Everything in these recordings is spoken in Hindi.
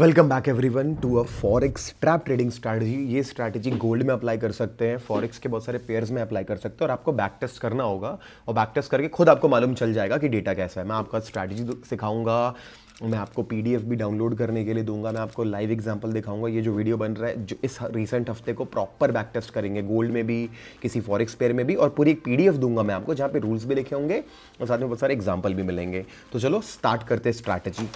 Welcome back everyone to a forex trap trading strategy ये स्ट्रैटेजी गोल्ड में अप्लाई कर सकते हैं फॉरेक्स के बहुत सारे पेयर्स में अप्लाई कर सकते हैं और आपको बैक टेस्ट करना होगा और बैक टेस्ट करके खुद आपको मालूम चल जाएगा कि डेटा कैसा है। मैं आपका स्ट्रैटेजी सिखाऊँगा, मैं आपको पीडीएफ भी डाउनलोड करने के लिए दूँगा, मैं आपको लाइव एग्ज़ाम्पल दिखाऊँगा। ये जो वीडियो बन रहा है, जो इस रिसेंट हफ़्ते को प्रॉपर बैक टेस्ट करेंगे गोल्ड में भी, किसी फॉरेक्स पेयर में भी और पूरी एक पीडीएफ दूँगा मैं आपको, जहाँ पे रूल्स भी लिखे होंगे और साथ में बहुत सारे एग्ज़ाम्पल भी मिलेंगे। तो चलो स्टार्ट करते हैं स्ट्रैटेजी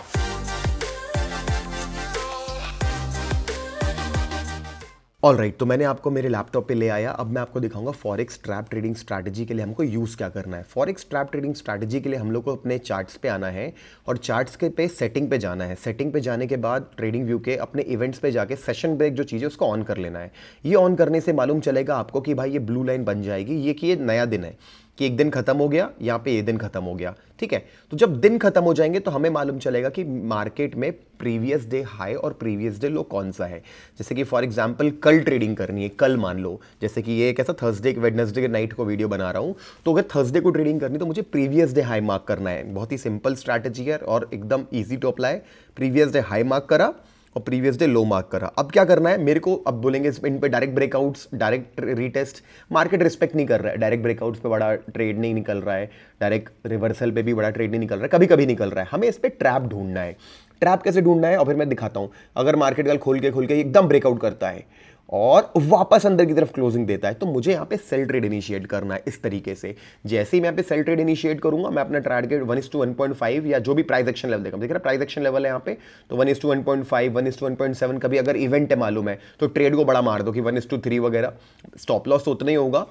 ऑल राइट तो मैंने आपको मेरे लैपटॉप पे ले आया। अब मैं आपको दिखाऊँगा फॉरेक्स ट्रैप ट्रेडिंग स्ट्रैटेजी के लिए हमको यूज़ क्या करना है। फॉरेक्स ट्रैप ट्रेडिंग स्ट्रैटेजी के लिए हम लोग को अपने चार्ट्स पे आना है और चार्ट्स के पे सेटिंग पे जाना है। सेटिंग पे जाने के बाद ट्रेडिंग व्यू के अपने इवेंट्स पे जाके सेशन ब्रेक जो चीज़ है, उसको ऑन कर लेना है। ये ऑन करने से मालूम चलेगा आपको कि भाई ये ब्लू लाइन बन जाएगी, ये कि ये नया दिन है। कि एक दिन खत्म हो गया, यहाँ पे ये दिन खत्म हो गया। ठीक है? तो जब दिन खत्म हो जाएँगे तो हमें मालूम चलेगा कि मार्केट में प्रीवियस डे हाई और प्रीवियस डे लो कौन सा है। जैसे कि फॉर एग्जांपल कल ट्रेडिंग करनी है, कल मान लो। जैसे कि ये कैसा थर्सडे वेडनेसडे के नाइट को वीडियो बना रहा हूँ। तो अगर थर्सडे को ट्रेडिंग करनी तो मुझे प्रीवियस डे हाई मार्क करना है। बहुत ही सिंपल स्ट्रैटेजी है और एकदम easy to apply previous day high mark करा और प्रीवियस डे लो मार्क करा। अब क्या करना है? मेरे को अब बोलेंगे इन पे direct breakouts direct retest market respect नहीं कर रहा है। डायरेक्ट ब्रेकआउट्स पे बड़ा ट्रेड नहीं निकल रहा है। डायरेक्ट रिवर्सल पे भी बड़ा ट्रेड नहीं निकल रहा है। कभी कभी निकल रहा है। हमें इस पर ट्रैप ढूंढना है। ट्रैप कैसे ढूंढना है? और फिर मैं दिखाता हूँ। अगर मार्केट कल खोल के खोल के एकदम ब्रेकआउट करता है और वापस अंदर की तरफ़ क्लोजिंग देता है। तो मुझे यहाँ पे सेल ट्रेड इनिशिएट करना है इस तरीके से। जैसे ही मैं यहाँ पे सेल ट्रेड इनिशिएट करूँगा, मैं अपना target one is to one point five या जो भी प्राइस एक्शन लेवल देखा, देख रहा प्राइस एक्शन लेवल है यहाँ पे? तो one is to one point five one is to one point seven कभी अगर इवेंट है मालूम है तो ट्रेड को बड़ा मार दो कि वन इस टू थ्री वगैरह। स्टॉप लॉस तो उतना ही होगा।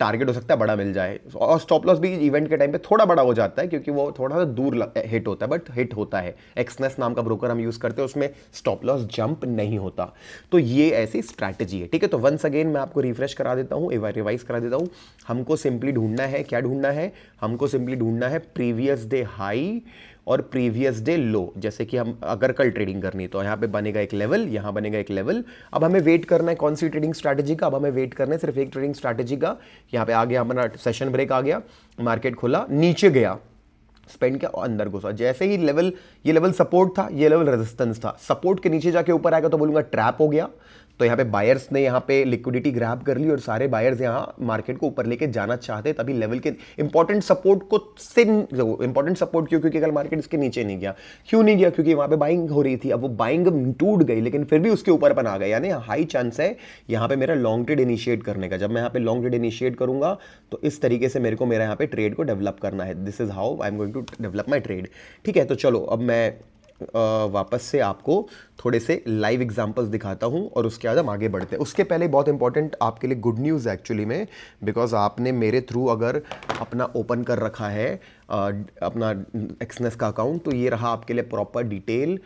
टारगेट हो सकता है बड़ा मिल जाए। और स्टॉप लॉस भी इवेंट के टाइम पे थोड़ा बड़ा हो जाता है क्योंकि वो थोड़ा सा दूर हिट होता है बट हिट होता है। एक्सनेस नाम का ब्रोकर हम यूज़ करते हैं, उसमें स्टॉप लॉस जंप नहीं होता। तो ये ऐसी स्ट्रैटेजी है, ठीक है? तो वंस अगेन मैं आपको रिफ्रेश करा देता हूँ रिवाइज करा देता हूँ। हमको सिंपली ढूंढना है, क्या ढूंढना है? हमको सिंपली ढूंढना है प्रीवियस डे हाई और प्रीवियस डे लो जैसे कि हम अगर कल ट्रेडिंग करनी तो यहाँ पे बनेगा एक लेवल यहाँ बनेगा एक लेवल अब हमें वेट करना है कौन सी ट्रेडिंग स्ट्रैटेजी का? अब हमें वेट करना है सिर्फ़ एक ट्रेडिंग स्ट्रैटेजी का। यहाँ पे आ गया हमारा सेशन ब्रेक आ गया मार्केट खुला, नीचे गया स्पेंड किया अंदर घुसा। जैसे ही लेवल ये लेवल सपोर्ट था, ये लेवल रेजिस्टेंस था। सपोर्ट के नीचे जाके ऊपर आएगा तो बोलूँगा ट्रैप हो गया। तो यहाँ पे बायर्स ने यहाँ पे लिक्विडिटी ग्रैब कर ली और सारे बायर्स यहाँ मार्केट को ऊपर लेके जाना चाहते तभी लेवल के इंपॉर्टेंट सपोर्ट को से इंपॉर्टेंट सपोर्ट क्यों? क्योंकि कल मार्केट इसके नीचे नहीं गया। क्यों नहीं गया? क्योंकि वहाँ पे बाइंग हो रही थी। अब वो बाइंग टूट गई, लेकिन फिर भी उसके ऊपर अपन आ गया यानी हाई चांस है यहाँ पे मेरा लॉन्ग ट्रेड इनिशिएट करने का। जब मैं यहाँ पे लॉन्ग ट्रेड इनिशिएट करूँगा तो इस तरीके से मेरे को मेरा यहाँ पे ट्रेड को डेवलप करना है। This is how I am going to develop my trade ठीक है तो चलो, अब मैं वापस से आपको थोड़े से लाइव एग्जांपल्स दिखाता हूँ और उसके बाद हम आगे बढ़ते हैं। उसके पहले बहुत इंपॉर्टेंट आपके लिए गुड न्यूज़ एक्चुअली में बिकॉज़ आपने मेरे थ्रू अगर अपना ओपन कर रखा है अपना एक्सनेस का अकाउंट तो ये रहा आपके लिए प्रॉपर डिटेल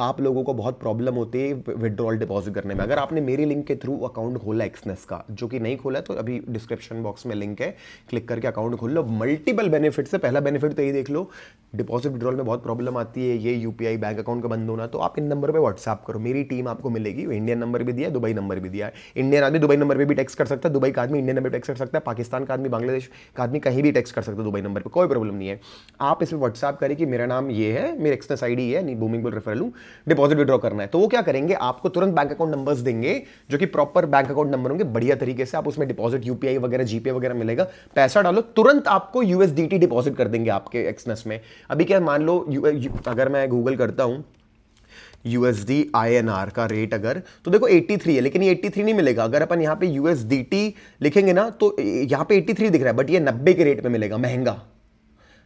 आप लोगों को बहुत प्रॉब्लम होती है विड्रॉल डिपॉजिट करने में। अगर आपने मेरे लिंक के थ्रू अकाउंट खोला एक्सनेस का, जो कि नहीं खोला तो अभी डिस्क्रिप्शन बॉक्स में लिंक है। क्लिक करके अकाउंट खोल लो। मल्टीपल बेनिफिट से, पहला बेनिफिट तो ये देख लो। डिपॉजिट विड्रॉल में बहुत प्रॉब्लम आती है। ये यूपीआई बैंक अकाउंट का बंद होना तो आप इन नंबर पर व्हाट्सअप करो। मेरी टीम आपको मिलेगी। इंडियन नंबर भी दिया दुबई नंबर भी दिया है। इंडियन आदमी दुबई नंबर पर भी टेक्स कर सकता है। दुबई का आदमी इंडियन नंबर पर टेक्स कर सकता है। पाकिस्तान का आदमी बांग्लादेश का आदमी कहीं भी टैक्स कर सकता है दुबई नंबर पर कोई प्रॉब्लम है। आप इसमें व्हाट्सएप करें कि मेरा नाम ये है, मेरा एक्सनेस आई है, नहीं बूमिंग बिल रेफर लूँ डिपॉजिट विड्रॉ करना है। तो वो क्या करेंगे? आपको तुरंत बैंक अकाउंट नंबर्स देंगे, जो कि प्रॉपर बैंक अकाउंट नंबर होंगे, बढ़िया तरीके से। आप उसमें डिपॉजिट यूपीआई वगैरह जीपे वगैरह मिलेगा। पैसा डालो, तुरंत आपको यूएसडीटी डिपॉजिट कर देंगे आपके एक्सनेस में। अभी क्या मान लो अगर मैं गूगल करता हूँ यूएसडी आईएनआर का रेट अगर तो देखो 83 है, लेकिन ये 83 नहीं मिलेगा। अगर अपन यहाँ पे यूएसडीटी लिखेंगे ना तो यहाँ पे 83 दिख रहा है बट ये 90 के रेट में मिलेगा, महँगा।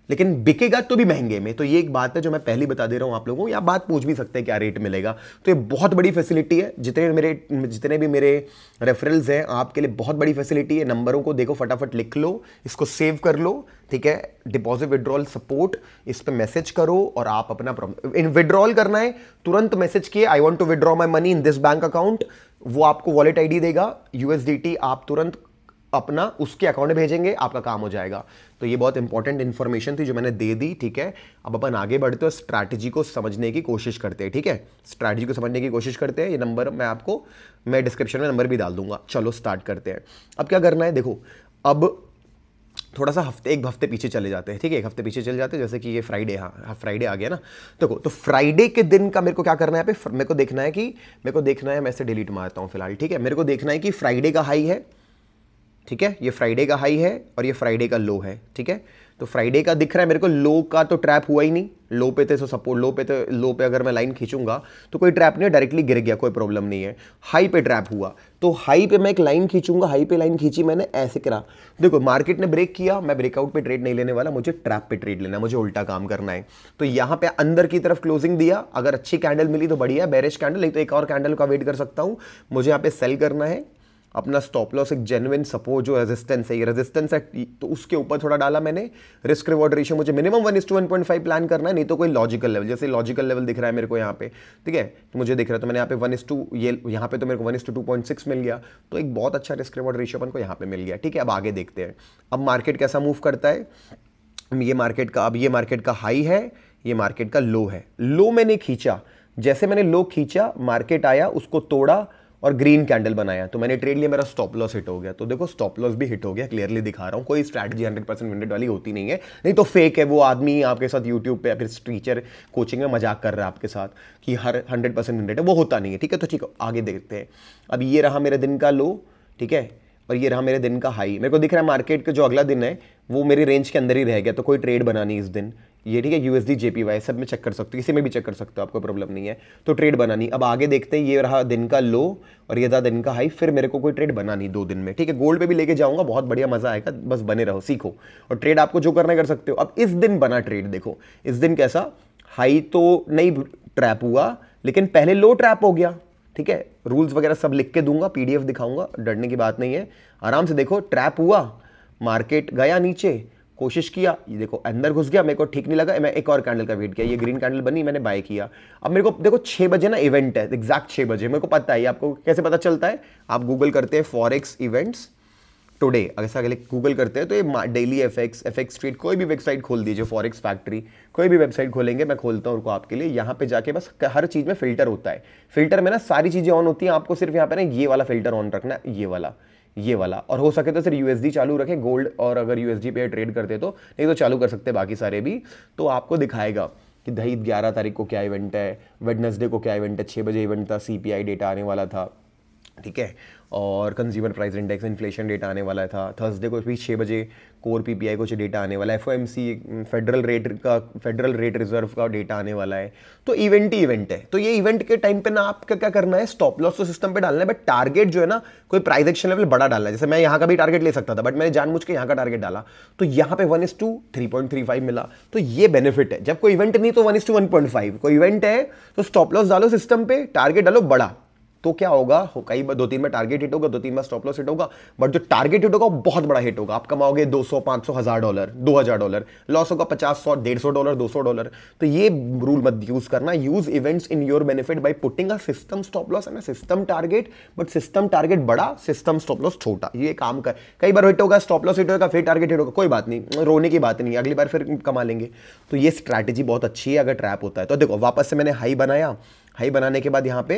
लेकिन बिकेगा तो भी महँगे में। तो ये एक बात है जो मैं पहली बता दे रहा हूँ आप लोगों को। या बात पूछ भी सकते हैं क्या रेट मिलेगा। तो ये बहुत बड़ी फैसिलिटी है। जितने मेरे, जितने भी मेरे रेफरल्स हैं, आपके लिए बहुत बड़ी फैसिलिटी है। नंबरों को देखो, फटाफट लिख लो, इसको सेव कर लो, ठीक है? डिपॉजिट विड्रॉल सपोर्ट इस पर मैसेज करो और आप अपना इन विड्रॉल करना है। तुरंत मैसेज किए I want to withdraw my money in this bank account वो आपको वॉलेट आईडी देगा। यूएसडीटी आप तुरंत अपना, उसके अकाउंट में भेजेंगे, आपका काम हो जाएगा। तो ये बहुत इंपॉर्टेंट इन्फॉर्मेशन थी जो मैंने दे दी, ठीक है? अब अपन आगे बढ़ते हो स्ट्रैटेजी को समझने की कोशिश करते हैं, ठीक है? स्ट्रैटेजी को समझने की कोशिश करते हैं। ये नंबर मैं आपको, मैं डिस्क्रिप्शन में नंबर भी डाल दूँगा। चलो स्टार्ट करते हैं। अब क्या करना है? देखो, अब थोड़ा सा हफ़्ते, एक हफ़्ते पीछे चले जाते हैं, ठीक है? एक हफ़्ते पीछे चले जाते हैं, जैसे कि ये फ्राइडे हाँ फ्राइडे आ गया ना। देखो तो फ्राइडे के दिन का मेरे को क्या करना है पे? मेरे को देखना है कि, मेरे को देखना है, मैं इसे डिलीट मारता हूँ फ़िलहाल, ठीक है? मेरे को देखना है कि फ्राइडे का हाई है। ठीक है? ये फ्राइडे का हाई है और ये फ्राइडे का लो है, ठीक है? तो फ्राइडे का दिख रहा है मेरे को लो का तो ट्रैप हुआ ही नहीं। लो पे थे तो सपोर्ट लो पे तो लो पे अगर मैं लाइन खींचूँगा तो कोई ट्रैप नहीं डायरेक्टली गिर गया, कोई प्रॉब्लम नहीं है। हाई पे ट्रैप हुआ। तो हाई पे मैं एक लाइन खींचूँगा हाई पे लाइन खींची मैंने, ऐसे करा। देखो मार्केट ने ब्रेक किया, मैं ब्रेकआउट पे ट्रेड नहीं लेने वाला, मुझे ट्रैप पे ट्रेड लेना मुझे उल्टा काम करना है। तो यहाँ पे अंदर की तरफ़ क्लोजिंग दिया, अगर अच्छी कैंडल मिली तो बढ़िया बैरिश कैंडल नहीं तो एक और कैंडल का वेट कर सकता हूँ। मुझे यहाँ पे सेल करना है अपना स्टॉप लॉस एक जेनुइन सपोर्ट जो रेजिस्टेंस है, ये रेजिस्टेंस है तो उसके ऊपर थोड़ा डाला मैंने। रिस्क रिवॉर्ड रेशियो मुझे minimum one is to one point five plan करना है, नहीं तो कोई लॉजिकल लेवल जैसे लॉजिकल लेवल दिख रहा है मेरे को यहाँ पे, ठीक है? तो मुझे दिख रहा है तो मैंने यहाँ पे वन इस टू ये, यहाँ पे तो मेरे को one is to two point six मिल गया तो एक बहुत अच्छा रिस्क रिवॉर्ड रेशियो अपन को यहाँ पे मिल गया, ठीक है? अब आगे देखते हैं। अब मार्केट कैसा मूव करता है? ये मार्केट का, अब ये मार्केट का हाई है, ये मार्केट का लो है। लो मैंने खींचा, जैसे मैंने लो खींचा मार्केट आया, उसको तोड़ा और ग्रीन कैंडल बनाया तो मैंने ट्रेड लिया, मेरा स्टॉप लॉस हिट हो गया। तो देखो स्टॉप लॉस भी हिट हो गया क्लियरली दिखा रहा हूँ। कोई स्ट्रैटेजी हंड्रेड परसेंट विंडेड वाली होती नहीं है। नहीं तो फेक है, वो आदमी आपके साथ यूट्यूब पे फिर टीचर कोचिंग में मज़ाक कर रहा है आपके साथ कि हर हंड्रेड परसेंट विंडेड है। वो होता नहीं है, ठीक है? तो ठीक है, आगे देखते हैं। अब ये रहा मेरे दिन का लो ठीक है? और ये रहा मेरे दिन का हाई मेरे को दिख रहा है मार्केट का जो अगला दिन है, वो मेरी रेंज के अंदर ही रह गया तो कोई ट्रेड बना नहीं इस दिन। ये ठीक है यू यूएसडी जेपीवाई सब में चेक कर सकते हो, किसी में भी चेक कर सकते हो, आपको प्रॉब्लम नहीं है। तो ट्रेड बनानी अब आगे देखते हैं, ये रहा दिन का लो और ये था दिन का हाई फिर मेरे को कोई ट्रेड बना नहीं दो दिन में, ठीक है? गोल्ड पे भी लेके जाऊँगा, बहुत बढ़िया मज़ा आएगा, बस बने रहो, सीखो। और ट्रेड आपको जो करना कर सकते हो। अब इस दिन बना ट्रेड देखो, इस दिन कैसा? हाई तो नहीं ट्रैप हुआ, लेकिन पहले लो ट्रैप हो गया, ठीक है? रूल्स वगैरह सब लिख के दूँगा पीडीएफ दिखाऊँगा, डरने की बात नहीं है। आराम से देखो ट्रैप हुआ मार्केट गया नीचे कोशिश किया, ये देखो, अंदर घुस गया, मेरे को ठीक नहीं लगा, मैं एक और कैंडल का वेट किया, ये ग्रीन कैंडल बनी, मैंने बाय किया। अब मेरे को, देखो छः बजे ना इवेंट है एग्जैक्ट छः बजे, मेरे को पता है आपको कैसे पता चलता है? आप गूगल करते हैं फॉरेक्स इवेंट्स टुडे अगर अगले गूगल करते हैं तो ये daily F X F X street कोई भी वेबसाइट खोल दीजिए फॉरेक्स फैक्ट्री कोई भी वेबसाइट खोलेंगे, मैं खोलता हूँ उनको आपके लिए, यहाँ पे जाके बस हर चीज़ में फ़िल्टर होता है। फ़िल्टर में ना सारी चीज़ें ऑन होती हैं, आपको सिर्फ़ यहाँ पे ना ये वाला फ़िल्टर ऑन रखना ये वाला। ये वाला। और हो सके तो सिर्फ़ यूएसडी चालू रखें गोल्ड और अगर यूएसडी पे ट्रेड करते तो नहीं तो चालू कर सकते बाकी सारे भी। तो आपको दिखाएगा कि दही ग्यारह तारीख को क्या इवेंट है वेडनेसडे को क्या इवेंट है छः बजे इवेंट था सीपीआई डेटा आने वाला था। ठीक है? और consumer price index inflation data आने वाला था। थर्सडे को भी छः बजे कोर पीपीआई को डेटा आने वाला है। एफओएमसी फेडरल रेट का फेडरल रेट रिज़र्व का डेटा आने वाला है। तो इवेंट ही इवेंट है। तो ये इवेंट के टाइम पे ना आपका क्या करना है? स्टॉप लॉस तो सिस्टम पे डालना है बट टारगेट जो है ना, कोई प्राइस एक्शन लेवल बड़ा डालना है। जैसे मैं यहाँ का भी टारगेट ले सकता था बट मैंने जानबूझ के यहाँ का टारगेट डाला। तो यहाँ पे one is to three point three five मिला। तो ये बेनिफिट है। जब कोई इवेंट नहीं तो one is to one point five कोई इवेंट है तो स्टॉप लॉस डालो सिस्टम पे टारगेट डालो बड़ा। तो क्या होगा? हो, कई दो तीन बार टारगेट हिट होगा दो तीन बार स्टॉप लॉस हिट होगा बट जो टारगेट हिट होगा बहुत बड़ा हिट होगा। आप कमाओगे 200 500 हज़ार डॉलर 2000 डॉलर लॉस होगा 50 सौ, डेढ़ डॉलर 200 डॉलर तो ये रूल मत यूज़ करना। Use events in your benefit by putting a system stop loss and system target but system target बड़ा सिस्टम स्टॉप लॉस छोटा। ये काम कर। कई बार हिट होगा स्टॉप लॉस हिट होगा, फिर टारगेट हिट होगा, कोई बात नहीं, रोने की बात नहीं, अगली बार फिर कमा लेंगे। तो ये स्ट्रैटेजी बहुत अच्छी है, अगर ट्रैप होता है। तो देखो, वापस से मैंने हाई बनाया। हाई बनाने के बाद यहाँ पे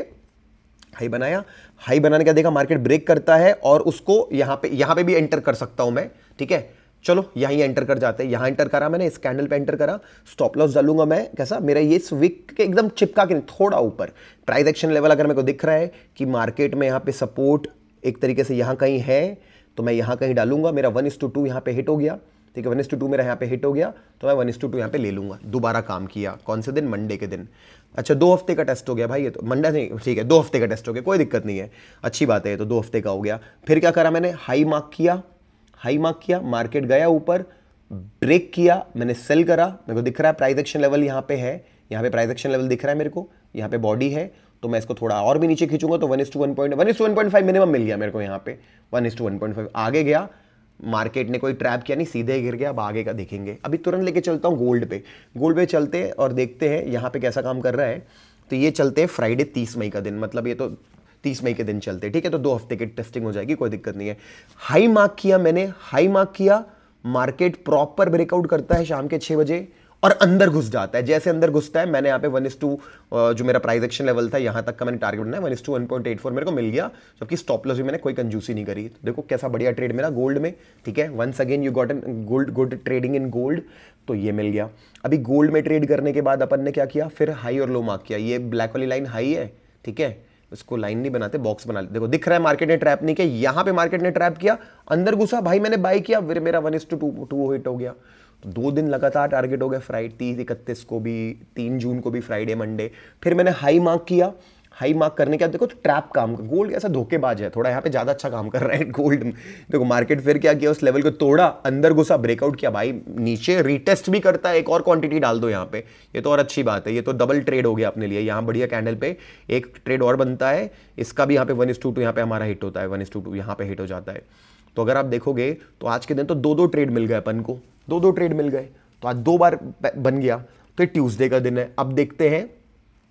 हाई बनाया। हाई बनाने का देखा मार्केट ब्रेक करता है और उसको यहाँ पे यहाँ पे भी एंटर कर सकता हूँ मैं, ठीक है? चलो, यहीं एंटर कर जाते हैं। यहाँ एंटर करा मैंने, इस कैंडल पे एंटर करा। स्टॉप लॉस डालूँगा मैं, कैसा? मेरा ये विक के एकदम चिपका के थोड़ा ऊपर। प्राइस एक्शन लेवल अगर मेरे को दिख रहा है कि मार्केट में यहाँ पे सपोर्ट एक तरीके से यहाँ कहीं है तो मैं यहाँ कहीं डालूँगा। मेरा वन इस टू टू यहाँ पे हिट हो गया। ठीक है वन इस टू टू मेरा यहाँ पे हिट हो गया तो मैं वन इस टू टू यहाँ पे ले लूँगा। दोबारा काम किया। कौन से दिन? मंडे के दिन। अच्छा दो हफ़्ते का टेस्ट हो गया भाई ये तो। मंडे नहीं, ठीक है, दो हफ़्ते का टेस्ट हो गया, कोई दिक्कत नहीं है। अच्छी बात है तो दो हफ़्ते का हो गया। फिर क्या करा मैंने? हाई मार्क किया। हाई मार्क किया मार्केट गया ऊपर ब्रेक किया, मैंने सेल करा। मेरे को दिख रहा है प्राइस एक्शन लेवल यहाँ पे है। यहाँ पे प्राइस एक्शन लेवल दिख रहा है मेरे को। यहाँ पे बॉडी है तो मैं इसको थोड़ा और भी नीचे खींचूँगा तो one is to one point one is to one point five minimum मिल गया मेरे को यहाँ पे। One is to one point five आगे गया मार्केट ने कोई ट्रैप किया नहीं, सीधे गिर गया, अब आगे का देखेंगे। अभी तुरंत लेके चलता हूँ गोल्ड पे। गोल्ड पे चलते हैं और देखते हैं यहाँ पे कैसा काम कर रहा है। तो ये चलते हैं फ्राइडे तीस मई का दिन मतलब ये तो तीस मई के दिन चलते ठीक है? तो दो हफ़्ते की टेस्टिंग हो जाएगी, कोई दिक्कत नहीं है। हाई मार्क किया मैंने, हाई मार्क किया, मार्केट प्रॉपर ब्रेकआउट करता है शाम के छः बजे। और अंदर घुस जाता है। जैसे अंदर घुसता है, मैंने यहाँ पे वन इस टू जो मेरा प्राइस एक्शन लेवल था, यहाँ तक का मैंने टारगेट बनाया one is to one point eight four मेरे को मिल गया, जबकि स्टॉप लॉस भी मैंने कोई कंजूसी नहीं करी। तो देखो कैसा बढ़िया ट्रेड मेरा गोल्ड में, ठीक है? Once again you got an gold good trading in gold तो ये मिल गया। अभी गोल्ड में ट्रेड करने के बाद अपन ने क्या किया? फिर हाई और लो मार्क किया। ये ब्लैक वाली लाइन हाई है, ठीक है? इसको लाइन नहीं बनाते बॉक्स बना लेते। देखो, दिख रहा है मार्केट ने ट्रैप नहीं किया, यहाँ पे मार्केट ने ट्रैप किया, अंदर घुसा, भाई मैंने बाई किया, फिर मेरा one two two two hit हो गया। तो दो दिन लगातार टारगेट हो गया फ्राइडे तीस, इकतीस को भी, तीन जून को भी फ्राइडे मंडे फिर मैंने हाई मार्क किया हाई मार्क करने के बाद, देखो तो ट्रैप काम कर, गोल्ड ऐसा धोखेबाज है, थोड़ा यहाँ पे ज़्यादा अच्छा काम कर रहा है गोल्ड। देखो, मार्केट फिर क्या किया, उस लेवल को तोड़ा, अंदर घुसा, ब्रेकआउट किया, भाई, नीचे रीटेस्ट भी करता है, एक और क्वांटिटी डाल दो यहाँ पे। ये तो और अच्छी बात है, ये तो डबल ट्रेड हो गया अपने लिए, यहाँ बढ़िया कैंडल पे एक ट्रेड और बनता है, इसका भी यहाँ पे वन इस टू टू यहाँ पे हमारा हिट होता है वन इस टू टू यहाँ पे हिट हो जाता है। तो अगर आप देखोगे तो आज के दिन तो दो दो ट्रेड मिल गए अपन को दो दो ट्रेड मिल गए तो आज दो बार बन गया तो ट्यूसडे का दिन है। अब देखते हैं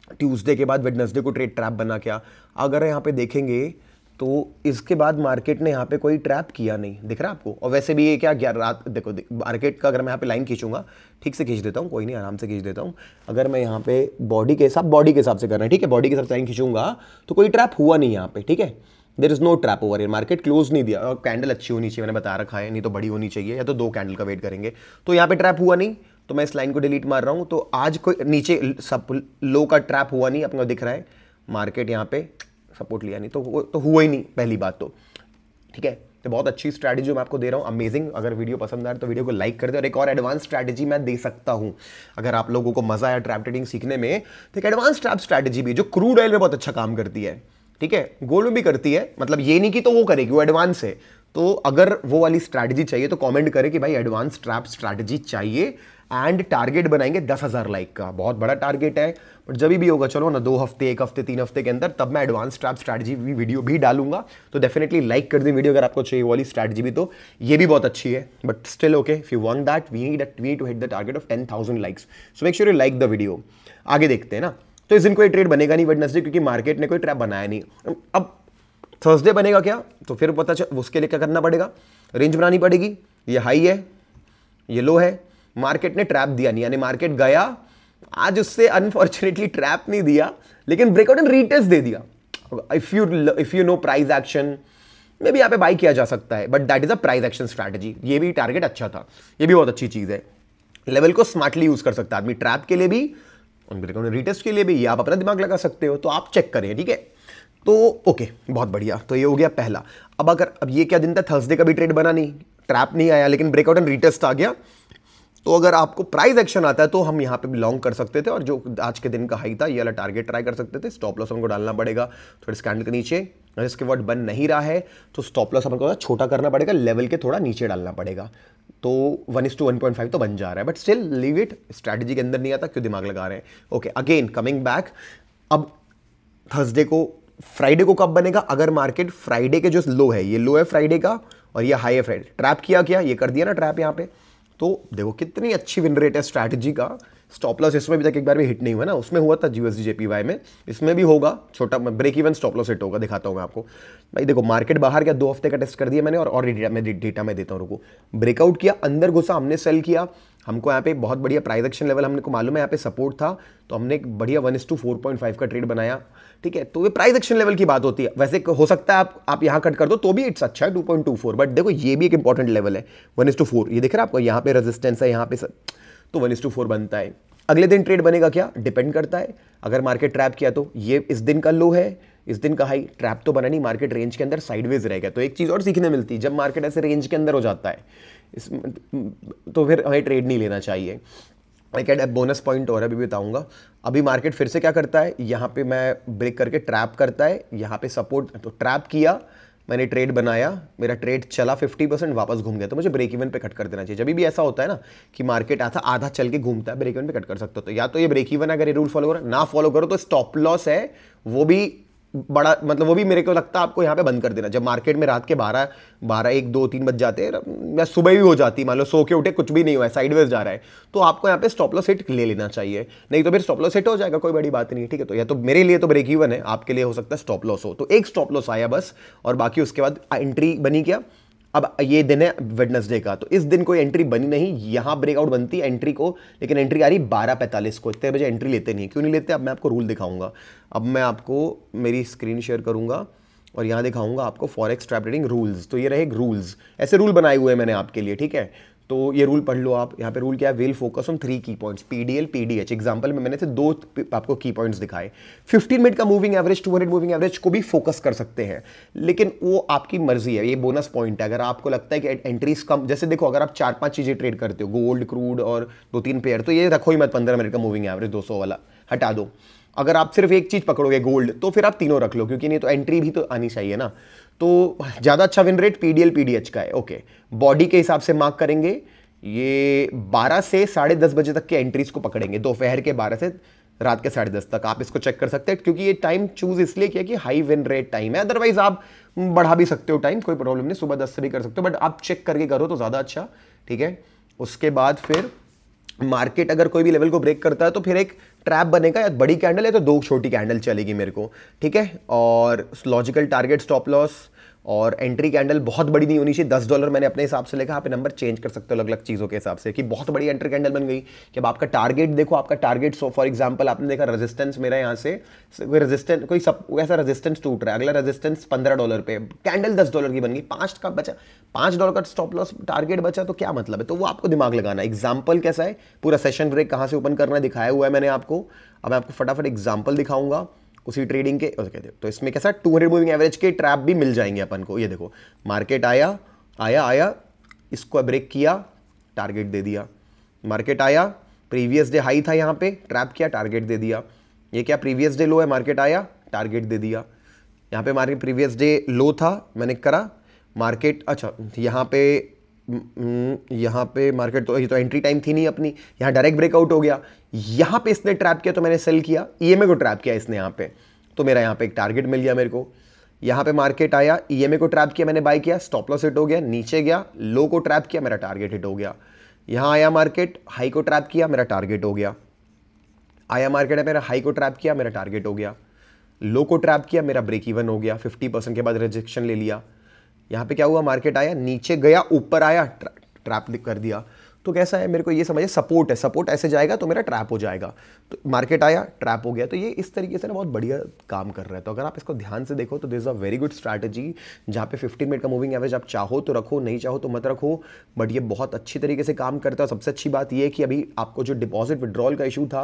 ट्यूसडे के बाद वेडनेसडे को ट्रेड ट्रैप बना क्या? अगर यहाँ पे देखेंगे तो इसके बाद मार्केट ने यहाँ पे कोई ट्रैप किया नहीं। दिख रहा है आपको? और वैसे भी ये क्या ग्यारह रात, देखो मार्केट का अगर मैं यहाँ पे लाइन खींचूँगा, ठीक से खींच देता हूँ, कोई नहीं, आराम से खींच देता हूँ। अगर मैं यहाँ पे बॉडी के हिसाब, बॉडी के हिसाब से करना है, ठीक है, बॉडी के हिसाब से लाइन खींचूँगा तो कोई ट्रैप हुआ नहीं यहाँ पे, ठीक है? There is no trap over in market close नहीं दिया। और कैंडल अच्छी होनी चाहिए, मैंने बता रखा है, नहीं तो बड़ी होनी चाहिए, या तो दो कैंडल का वेट करेंगे। तो यहाँ पे ट्रैप हुआ नहीं। तो मैं इस लाइन को डिलीट मार रहा हूँ तो आज कोई नीचे सब लो का ट्रैप हुआ नहीं, अपना दिख रहा है। मार्केट यहाँ पे सपोर्ट लिया नहीं तो तो हुआ ही नहीं पहली बात तो। ठीक है तो बहुत अच्छी स्ट्रैटेजी मैं आपको दे रहा हूँ अमेजिंग अगर वीडियो पसंद आए तो वीडियो को लाइक कर दे, और एक और एडवांस स्ट्रैटेजी मैं दे सकता हूँ, अगर आप लोगों को मज़ा आया ट्रैप ट्रेडिंग सीखने में तो एक एडवांस ट्रैप स्ट्रैटेजी भी, जो क्रूड ऑयल में बहुत अच्छा काम करती है। ठीक है गोल्ड में भी करती है मतलब ये नहीं कि तो वो करेगी, वो एडवांस है। तो अगर वो वाली स्ट्रैटेजी चाहिए तो कमेंट करें कि भाई एडवांस ट्रैप स्ट्रैटेजी चाहिए एंड टारगेट बनाएँगे दस हज़ार लाइक का। बहुत बड़ा टारगेट है। बट जब भी होगा, चलो ना, दो हफ़्ते, एक हफ़्ते, तीन हफ़्ते के अंदर, तब मैं एडवांस ट्रैप स्ट्रैटेजी भी वीडियो भी डालूँगा। तो डेफिनेटली लाइक कर दें वीडियो अगर आपको चाहिए वाली स्ट्रैटेजी भी तो। ये भी बहुत अच्छी है। But still okay if you want that we need we to hit the target of ten thousand likes so make sure you like the video आगे देखते हैं ना। तो इस दिन कोई ट्रेड बनेगा नहीं वेडनेसडे क्योंकि मार्केट ने कोई ट्रैप बनाया नहीं। अब थर्सडे बनेगा क्या? तो फिर पता चल, उसके लिए क्या करना पड़ेगा? रेंज बनानी पड़ेगी। ये हाई है। ये लो है। मार्केट ने ट्रैप दिया नहीं, यानी मार्केट गया। आज उससे अनफॉर्चुनेटली ट्रैप नहीं दिया, लेकिन ब्रेकआउट एंड रीटेस्ट दे दिया। If you if you know price action में भी यहाँ पे बाई किया जा सकता है but that is a price action strategy ये भी टारगेट अच्छा था। ये भी बहुत अच्छी चीज़ है। लेवल को स्मार्टली यूज़ कर सकता है आदमी ट्रैप के लिए भी ब्रेकआउट रिटेस्ट के लिए भी, ये आप अपना दिमाग लगा सकते हो तो आप चेक करें, ठीक है? तो ओके बहुत बढ़िया। तो ये हो गया पहला। अब अगर, अब ये क्या दिन था? थर्सडे का भी ट्रेड बना नहीं। ट्रैप नहीं आया, लेकिन ब्रेकआउट एंड रिटेस्ट आ गया। तो अगर आपको प्राइस एक्शन आता है तो हम यहाँ पे बिलोंग कर सकते थे और जो आज के दिन का हाई था, ये वाला टारगेट ट्राई कर सकते थे। स्टॉप लॉस हमको डालना पड़ेगा थोड़े स्कैंडल के नीचे। इसके वर्ड बन नहीं रहा है तो स्टॉप लॉस हमको छोटा करना पड़ेगा लेवल के थोड़ा नीचे डालना पड़ेगा। तो one is to one point five तो बन जा रहा है but still leave it strategy के अंदर नहीं आता, क्यों दिमाग लगा रहे हैं? ओके अगेन कमिंग बैक अब थर्सडे को फ्राइडे को कब बनेगा? अगर मार्केट फ्राइडे के जो लो है, ये लो है फ्राइडे का, और ये हाई है फ्राइडे ट्रैप किया क्या? ये कर दिया ना ट्रैप यहाँ पे। तो देखो, कितनी अच्छी विन रेट है स्ट्रैटेजी का। स्टॉप लॉस इसमें भी तक एक बार भी हिट नहीं हुआ ना, उसमें हुआ था जीएसडी जेपीवाई में। इसमें भी होगा, छोटा break even stop loss hit होगा, दिखाता हूँ मैं आपको। भाई देखो मार्केट बाहर क्या दो हफ़्ते का टेस्ट कर दिया मैंने और डेटा में डेटा में देता हूँ, रुको। ब्रेकआउट किया, अंदर घुसा, हमने सेल किया। हमको यहाँ पे बहुत बढ़िया प्राइस एक्शन लेवल हमने को मालूम है, यहाँ पे सपोर्ट था तो हमने एक बढ़िया one is to four point five का ट्रेड बनाया। ठीक है तो ये प्राइस एक्शन लेवल की बात होती है। वैसे हो सकता है आप आप यहाँ कट कर दो तो भी इट्स अच्छा है two point two four but देखो ये भी एक इंपॉर्टेंट लेवल है वन इस टू फोर ये देख रहे हैं आपको यहाँ पे रेजिस्टेंस है, यहाँ पे तो वन इस टू फोर बनता है। अगले दिन ट्रेड बनेगा क्या? डिपेंड करता है। अगर मार्केट ट्रैप किया तो ये इस दिन का लो है, इस दिन का हाई ट्रैप तो बना नहीं मार्केट रेंज के अंदर साइडवेज रहेगा तो एक चीज़ और सीखने मिलती है, जब मार्केट ऐसे रेंज के अंदर हो जाता है, इस तो फिर हमें ट्रेड नहीं लेना चाहिए। एक एड बोनस पॉइंट और अभी बताऊँगा। अभी मार्केट फिर से क्या करता है? यहाँ पे मैं ब्रेक करके ट्रैप करता है, यहाँ पे सपोर्ट तो ट्रैप किया मैंने ट्रेड बनाया, मेरा ट्रेड चला 50 परसेंट वापस घूम गया। तो मुझे ब्रेक इवन पे कट कर देना चाहिए। जब भी ऐसा होता है ना कि मार्केट आता आधा चल के घूमता है ब्रेक इवन पे कट कर सकते हो। तो या तो ये ब्रेक इवन अगर ये रूल फॉलो करो ना फॉलो करो तो स्टॉप लॉस है, वो भी बड़ा मतलब वो भी मेरे को लगता है आपको यहाँ पे बंद कर देना। जब मार्केट में रात के बारह बारह, एक, दो, तीन बज जाते हैं या सुबह भी हो जाती, मान लो सो के उठे, कुछ भी नहीं हुआ है साइडवेज जा रहा है तो आपको यहाँ पे स्टॉप लॉस हिट ले लेना चाहिए। नहीं तो फिर स्टॉप लॉस हिट हो जाएगा, कोई बड़ी बात नहीं, ठीक है? तो या तो मेरे लिए तो ब्रेक इवन है, आपके लिए हो सकता है स्टॉप लॉस हो। तो एक स्टॉप लॉस आया बस, और बाकी उसके बाद एंट्री बनी क्या? अब ये दिन है वेडनसडे का तो इस दिन कोई एंट्री बनी नहीं, यहाँ ब्रेकआउट बनती है एंट्री को, लेकिन एंट्री आ रही बारह पैंतालीस को, इतने बजे एंट्री लेते नहीं, क्यों नहीं लेते? अब मैं आपको रूल दिखाऊँगा। अब मैं आपको मेरी स्क्रीन शेयर करूँगा और यहाँ दिखाऊँगा आपको फॉरेक्स ट्रैप ट्रेडिंग रूल्स तो ये रहे रूल्स ऐसे रूल बनाए हुए हैं मैंने आपके लिए, ठीक है? तो ये रूल पढ़ लो आप। यहाँ पे रूल क्या है? Will focus on three key points P D L P D H example में मैंने से दो आपको की पॉइंट्स दिखाए। 15 मिनट का मूविंग एवरेज 200 मूविंग एवरेज को भी फोकस कर सकते हैं। लेकिन वो आपकी मर्ज़ी है, ये बोनस पॉइंट है। अगर आपको लगता है कि एंट्रीज कम, जैसे देखो, अगर आप चार पाँच चीज़ें ट्रेड करते हो गोल्ड क्रूड और दो तीन पेयर तो ये रखो ही मत, पंद्रह मिनट का मूविंग एवरेज दो सौ वाला, हटा दो। अगर आप सिर्फ़ एक चीज़ पकड़ोगे गोल्ड तो फिर आप तीनों रख लो, क्योंकि नहीं तो एंट्री भी तो आनी चाहिए ना। तो ज़्यादा अच्छा विन रेट पीडीएल पीडीएच का है ओके बॉडी के हिसाब से मार्क करेंगे, ये 12 से साढ़े दस बजे तक के एंट्रीज को पकड़ेंगे, दोपहर के 12 से रात के साढ़े दस तक। आप इसको चेक कर सकते हैं, क्योंकि ये टाइम चूज़ इसलिए किया कि हाई विन रेट टाइम है। अदरवाइज़ आप बढ़ा भी सकते हो टाइम कोई प्रॉब्लम नहीं, सुबह दस से भी कर सकते हो बट आप चेक करके करो तो ज़्यादा अच्छा ठीक है। उसके बाद फिर मार्केट अगर कोई भी लेवल को ब्रेक करता है तो फिर एक ट्रैप बनेगा, या बड़ी कैंडल है तो दो छोटी कैंडल चलेगी मेरे को, ठीक है? और लॉजिकल टारगेट स्टॉप लॉस और एंट्री कैंडल बहुत बड़ी नहीं होनी चाहिए। दस डॉलर मैंने अपने हिसाब से लिखा, आप नंबर चेंज कर सकते हो अलग अलग चीज़ों के हिसाब से कि बहुत बड़ी एंट्री कैंडल बन गई कि अब आपका टारगेट देखो आपका टारगेट सो फॉर एग्ज़ाम्पल आपने देखा रेजिस्टेंस मेरा यहाँ से, कोई रेजिस्टेंस कोई सब ऐसा रेजिस्टेंस टूट रहा है। अगला रेजिस्टेंस पंद्रह डॉलर पे कैंडल दस डॉलर की बन गई। पाँच का बचा, पाँच डॉलर का स्टॉप लॉस टारगेट बचा तो क्या मतलब है? तो वो आपको दिमाग लगाना एग्ज़ाम्पल कैसा है? पूरा सेशन ब्रेक कहाँ से ओपन करना दिखाया हुआ है मैंने आपको। अब मैं आपको फटाफट एग्ज़ाम्पल दिखाऊँगा। उसी ट्रेडिंग के कहते तो इसमें कैसा टू हंड्रेड मूविंग एवरेज के ट्रैप भी मिल जाएँगे अपन को। ये देखो मार्केट आया आया आया, इसको ब्रेक किया टारगेट दे दिया। मार्केट आया प्रीवियस डे हाई था यहाँ पे ट्रैप किया टारगेट दे दिया। ये क्या प्रीवियस डे लो है मार्केट आया टारगेट दे दिया। यहाँ पे मार्केट प्रीवियस डे लो था, मैंने करा मार्केट अच्छा यहाँ पे यहाँ पे मार्केट तो ये तो एंट्री टाइम थी नहीं अपनी, यहाँ डायरेक्ट ब्रेकआउट हो गया। यहाँ पे इसने ट्रैप किया तो मैंने सेल किया ईएमए को ट्रैप किया इसने यहाँ पे। तो मेरा यहाँ पे एक टारगेट मिल गया मेरे को। यहाँ पे मार्केट आया e को ट्रैप किया, मैंने बाय किया स्टॉप लॉस हिट हो गया, नीचे गया लो को ट्रैप किया, मेरा टारगेट हिट हो गया। यहाँ आया मार्केट हाई को ट्रैप किया, मेरा टारगेट हो गया। आया मार्केट है मेरा हाई को ट्रैप किया, मेरा टारगेट हो गया। लो को ट्रैप किया, मेरा ब्रेक इवन हो गया। फिफ्टी परसेंट के बाद रिजेक्शन ले लिया। यहाँ पे क्या हुआ? मार्केट आया, नीचे गया, ऊपर आया ट्रैप कर दिया। तो कैसा है? मेरे को ये समझे सपोर्ट है। सपोर्ट ऐसे जाएगा तो मेरा ट्रैप हो जाएगा। तो मार्केट आया ट्रैप हो गया। तो ये इस तरीके से ना बहुत बढ़िया काम कर रहा है। तो अगर आप इसको ध्यान से देखो तो this a very good strategy जहाँ पे 15 मिनट का मूविंग एवरेज आप चाहो तो रखो, नहीं चाहो तो मत रखो। बट ये बहुत अच्छी तरीके से काम करता है। सबसे अच्छी बात ये कि अभी आपको जो डिपॉजिट विड्रॉल का इशू था,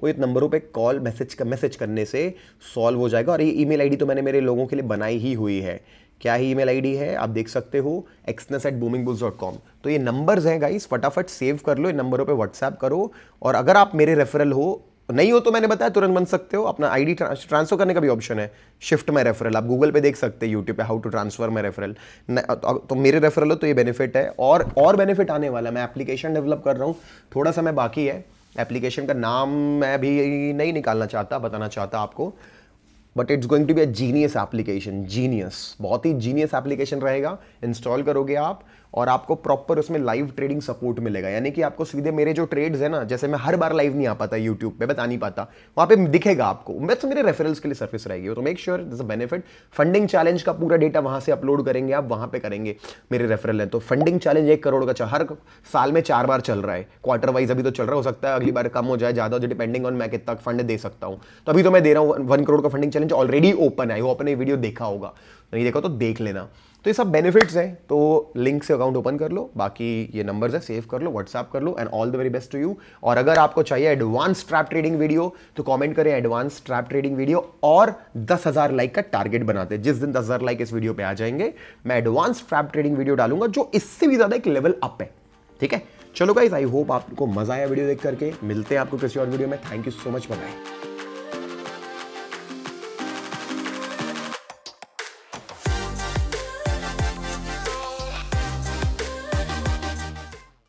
वो इस नंबरों पे कॉल मैसेज का मैसेज करने से सॉल्व हो जाएगा। और ये ईमेल आईडी तो मैंने मेरे लोगों के लिए बनाई ही हुई है। क्या ही ईमेल आईडी है, आप देख सकते हो Exness at booming bulls dot com तो ये नंबर्स हैं गाइस फटाफट सेव कर लो, इन नंबरों पे व्हाट्सएप करो, और अगर आप मेरे रेफरल हो, नहीं हो तो मैंने बताया, तुरंत बन सकते हो, अपना आईडी ट्रांसफ़र करने का भी ऑप्शन है शिफ्ट माई रेफरल आप गूगल पे देख सकते हैं यूट्यूब पे how to transfer my referral तो मेरे रेफरल हो तो ये बेनिफिट है, और और बेनिफिट आने वाला है, मैं एप्लीकेशन डेवलप कर रहा हूँ, थोड़ा समय बाकी है एप्लीकेशन का नाम मैं भी नहीं निकालना चाहता, बताना चाहता आपको but it's going to be a genius application genius बहुत ही जीनियस एप्लीकेशन रहेगा। इंस्टॉल करोगे आप। और आपको प्रॉपर उसमें लाइव ट्रेडिंग सपोर्ट मिलेगा। यानी कि आपको सीधे मेरे जो ट्रेड्स है ना, जैसे मैं हर बार लाइव नहीं आ पाता यूट्यूब पे बता नहीं पाता। वहाँ पे दिखेगा आपको। बस मेरे रेफरेंस के लिए सर्विस रहेगी। तो make sure this benefit funding challenge का पूरा डेटा वहाँ से अपलोड करेंगे आप, वहाँ पे करेंगे मेरे रेफरल है। तो फंडिंग चैलेंज एक करोड़ का हर साल में चार बार चल रहा है। क्वार्टर वाइज अभी तो चल रहा हो सकता है अगली बार कम हो जाए, ज़्यादा हो जाए डिपेंडिंग ऑन मैं कितना फंड दे सकता हूँ। तो अभी तो मैं दे रहा हूँ, वन करोड़ का फंडिंग चैलेंज ऑलरेडी ओपन है। वो अपने वीडियो देखा होगा। नहीं देखा तो देख लेना। तो ये सब बेनिफिट्स हैं तो लिंक से अकाउंट ओपन कर लो, बाकी ये नंबर्स है सेव कर लो व्हाट्सएप कर लो and all the very best to you और अगर आपको चाहिए एडवांस ट्रैप ट्रेडिंग वीडियो तो कमेंट करें एडवांस ट्रैप ट्रेडिंग वीडियो और दस हज़ार लाइक का टारगेट बनाते हैं। जिस दिन दस हज़ार लाइक इस वीडियो पे आ जाएँगे, मैं एडवांस ट्रैप ट्रेडिंग वीडियो डालूँगा, जो इससे भी ज़्यादा एक लेवल अप है। ठीक है? चलो गाइज़ आई होप आपको मज़ा आया वीडियो देख करके। मिलते हैं आपको किसी और वीडियो में। Thank you so much bye